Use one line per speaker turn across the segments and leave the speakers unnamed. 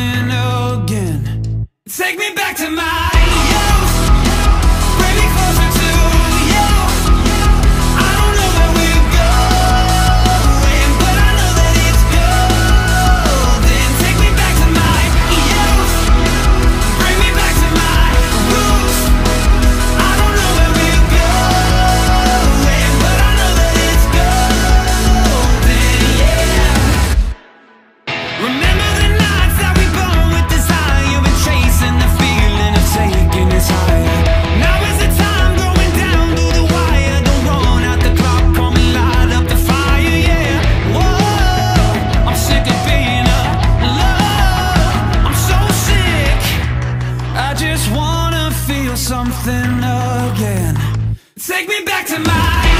again Take me back to my youth. feel something again. Take me back to my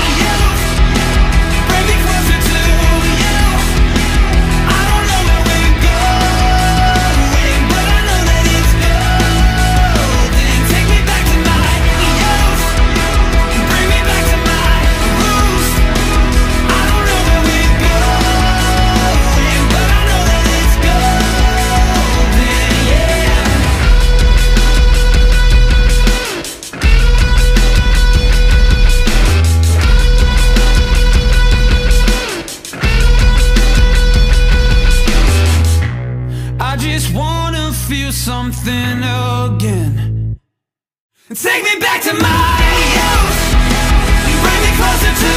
something again. And take me back to my youth. You bring me closer to.